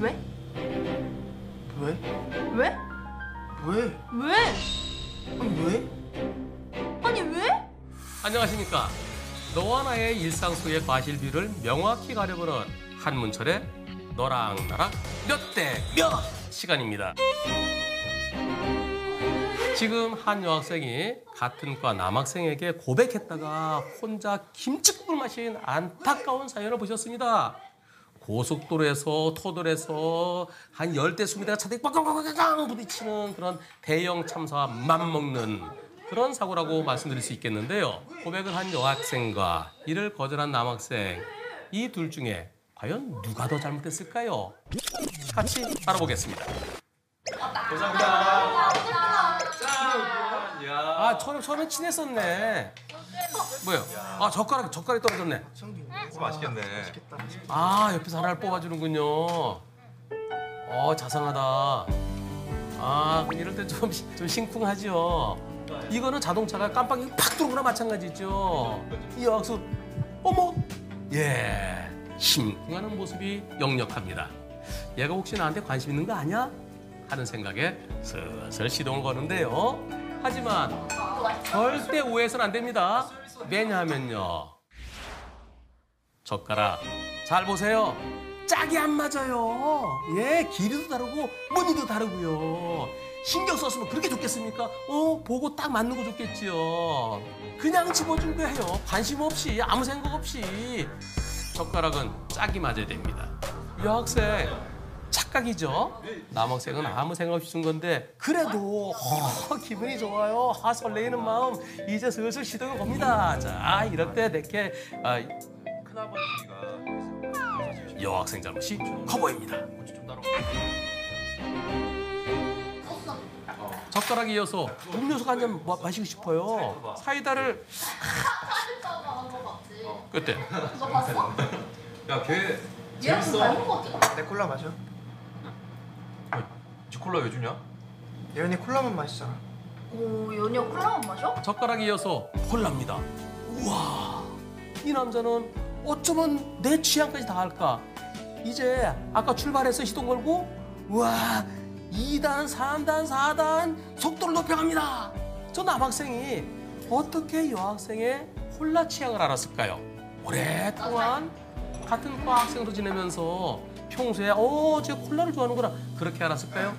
왜? 왜? 왜? 왜? 왜? 아니 왜? 아니 왜? 안녕하십니까. 너와 나의 일상 속의 과실비를 명확히 가려보는 한문철의 너랑 나랑 몇 대 몇 시간입니다. 지금 한 여학생이 같은 과 남학생에게 고백했다가 혼자 김치국을 마신 안타까운 사연을 보셨습니다. 고속도로에서 터널에서 한 열대 스무 대가 차들이 꽝꽝꽝꽝꽝 부딪히는 그런 대형 참사와 맞먹는 그런 사고라고 말씀드릴 수 있겠는데요. 고백을 한 여학생과 이를 거절한 남학생 이 둘 중에 과연 누가 더 잘못했을까요? 같이 알아보겠습니다. 아 처음에 처음에 친했었네. 뭐요? 아 젓가락 젓가락이 떨어졌네. 맛있겠네. 아 옆에서 하나를 뽑아주는군요. 어 자상하다. 아 이럴 때좀좀 심쿵하죠. 이거는 자동차가 깜빡이 팍 들어오나 마찬가지죠. 이 여학수 어머 예 심쿵하는 모습이 역력합니다. 얘가 혹시 나한테 관심 있는 거 아니야? 하는 생각에 슬슬 시동을 거는데요. 하지만 절대 오해해서는 안 됩니다. 왜냐하면요. 젓가락 잘 보세요. 짝이 안 맞아요. 예, 길이도 다르고 무늬도 다르고요. 신경 썼으면 그렇게 좋겠습니까? 어, 보고 딱 맞는 거 좋겠지요. 그냥 집어준 거예요. 관심 없이 아무 생각 없이 젓가락은 짝이 맞아야 됩니다. 여학생 착각이죠. 남학생은 아무 생각 없이 준 건데 그래도 어, 기분이 좋아요. 아, 설레이는 마음 이제 슬슬 시동을 겁니다. 자, 이럴 때 내게 아, 여학생 잘못이 커 보입니다. 젓가락 이어서 음료수 한잔 마시고 싶어요. 사이다를 그때 야, 걔 같아. 내 콜라 마셔. 지 콜라 왜 주냐? 예은이 콜라만 마시잖아. 오 연이야 콜라만 마셔? 젓가락 이어서 콜라입니다. 우와, 이 남자는 어쩌면 내 취향까지 다 할까? 이제 아까 출발해서 시동 걸고 우와, 2단, 3단, 4단 속도를 높여갑니다. 저 남학생이 어떻게 여학생의 콜라 취향을 알았을까요? 오랫동안 같은 과 학생으로 지내면서 평소에 어, 쟤 콜라를 좋아하는구나 그렇게 알았을까요?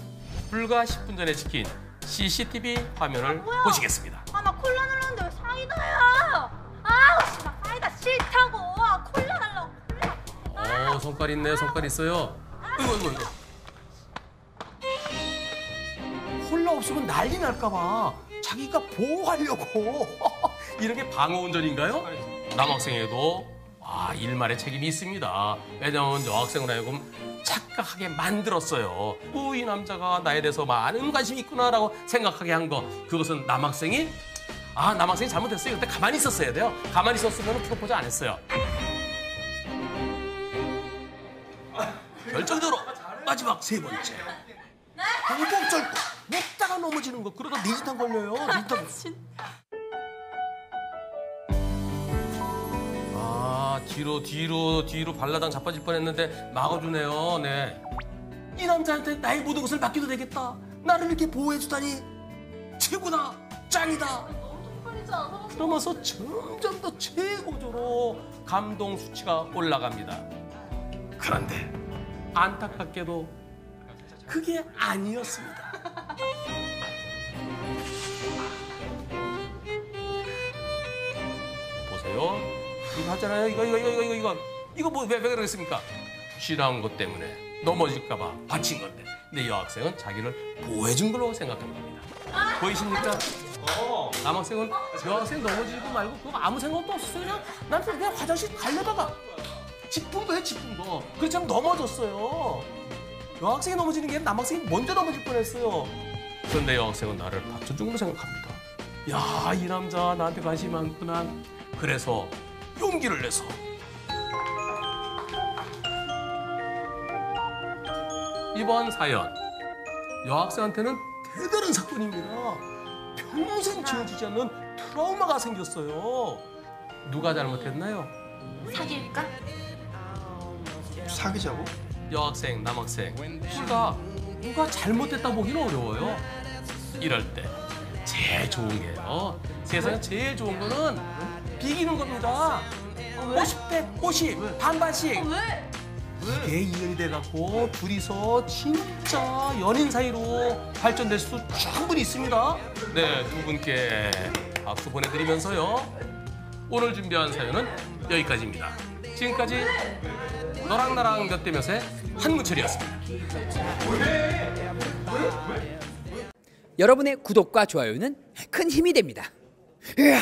불과 10분 전에 찍힌 CCTV 화면을 보시겠습니다. 아 나 콜라 눌렀는데 왜 사이다야? 아우 씨, 나 사이다 싫다고. 성깔 있네요. 성깔 있어요. 이거 이거 이거. 콜라 없으면 난리 날까봐 자기가 보호하려고 이렇게 방어 운전인가요? 남학생에도 아, 일말의 책임이 있습니다. 왜냐하면 여학생을 하여금 착각하게 만들었어요. 오, 이 남자가 나에 대해서 많은 관심이 있구나라고 생각하게 한 거. 그것은 남학생이 아, 남학생이 잘못했어요. 그때 가만히 있었어야 돼요. 가만히 있었으면 프로포즈 안 했어요. 결정적으로 마지막 세 번째. 공복절 먹다가 넘어지는 거 그러다 뇌진탕 걸려요. 뇌진탕. 아 뒤로 뒤로 뒤로 발라당 자빠질 뻔했는데 막아주네요. 네. 이 남자한테 나의 모든 것을 맡겨도 되겠다. 나를 이렇게 보호해주다니 최고다, 짱이다. 그러면서 점점 더 최고조로 감동 수치가 올라갑니다. 그런데 안타깝게도 그게 아니었습니다. 보세요. 이거 하잖아요. 이거 이거 이거 이거 이거 이거 뭐왜 왜 그러겠습니까? 싫어한 것 때문에 넘어질까 봐 바친 건데. 근데 여학생은 자기를 보호해준 걸로 생각한 겁니다. 보이십니까? 남학생은 여학생 넘어지고 말고 그거 아무 생각도 없었어요. 그냥 난 그냥 화장실 가려다가 직분도 해 직분도. 그렇지 않으면 넘어졌어요. 여학생이 넘어지는 게 아니라 남학생이 먼저 넘어질 뻔했어요. 그런데 여학생은 나를 받쳐준 걸로 생각합니다. 야, 이 남자 나한테 관심이 많구나. 그래서 용기를 내서 이번 사연 여학생한테는 대단한 사건입니다. 평생 지워지지 않는 트라우마가 생겼어요. 누가 잘못했나요? 사귈까? 사귀자고? 여학생, 남학생 둘 다 누가 잘못됐다 보기는 어려워요. 이럴 때 제일 좋은 게요. 세상에 제일 좋은 거는 비기는 겁니다. 50대 50 반반씩 어, 왜? 이게 인연이 돼갖고 둘이서 진짜 연인 사이로 발전될 수 충분히 있습니다. 네, 두 분께 박수 보내드리면서요. 오늘 준비한 사연은 여기까지입니다. 지금까지 너랑 나랑 몇 대 몇의 한문철이었습니다. 여러분의 구독과 좋아요는 큰 힘이 됩니다. 으아!